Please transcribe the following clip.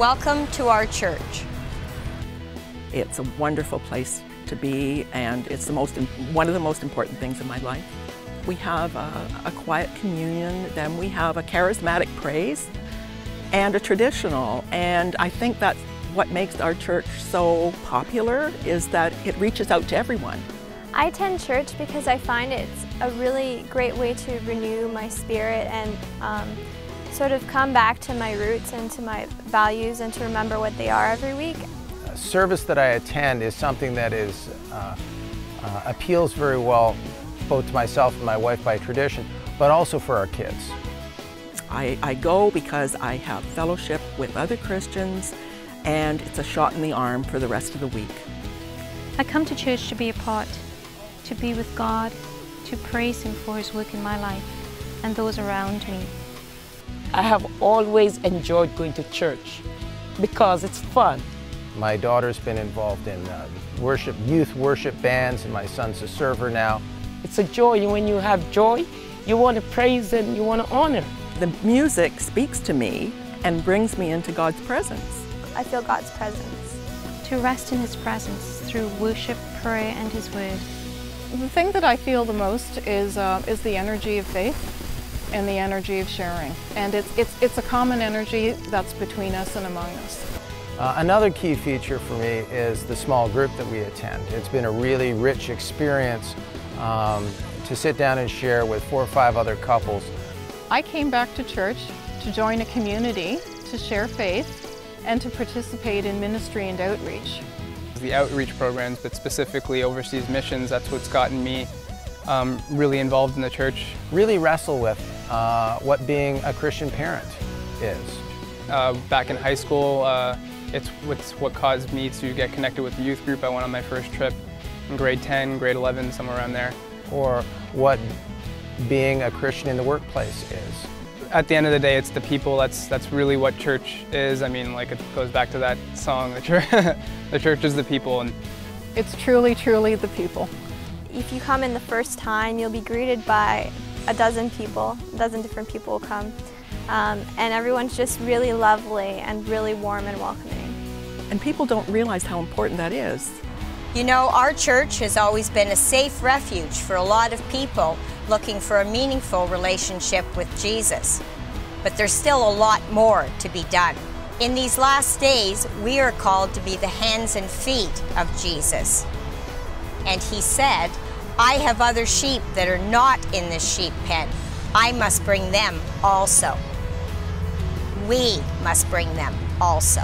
Welcome to our church. It's a wonderful place to be and it's the most, one of the most important things in my life. We have a, a quiet communion, then we have a charismatic praise and a traditional and I think that's what makes our church so popular is that it reaches out to everyone. I attend church because I find it's a really great way to renew my spirit and um, sort of come back to my roots and to my values and to remember what they are every week. A service that I attend is something that is uh, uh, appeals very well both to myself and my wife by tradition, but also for our kids. I, I go because I have fellowship with other Christians and it's a shot in the arm for the rest of the week. I come to church to be a part, to be with God, to praise Him for His work in my life and those around me. I have always enjoyed going to church because it's fun. My daughter's been involved in uh, worship, youth worship bands, and my son's a server now. It's a joy, and when you have joy, you want to praise and you want to honor. The music speaks to me and brings me into God's presence. I feel God's presence. To rest in His presence through worship, prayer, and His Word. The thing that I feel the most is, uh, is the energy of faith and the energy of sharing. And it's, it's, it's a common energy that's between us and among us. Uh, another key feature for me is the small group that we attend. It's been a really rich experience um, to sit down and share with four or five other couples. I came back to church to join a community, to share faith, and to participate in ministry and outreach. The outreach programs, but specifically overseas missions, that's what's gotten me um, really involved in the church. Really wrestle with uh, what being a Christian parent is. Uh, back in high school, uh, it's what's what caused me to get connected with the youth group. I went on my first trip in grade 10, grade 11, somewhere around there. Or what being a Christian in the workplace is. At the end of the day, it's the people. That's that's really what church is. I mean, like it goes back to that song, the church, the church is the people. and It's truly, truly the people. If you come in the first time, you'll be greeted by a dozen people, a dozen different people will come. Um, and everyone's just really lovely and really warm and welcoming. And people don't realize how important that is. You know, our church has always been a safe refuge for a lot of people looking for a meaningful relationship with Jesus. But there's still a lot more to be done. In these last days, we are called to be the hands and feet of Jesus. And he said, I have other sheep that are not in this sheep pen. I must bring them also. We must bring them also.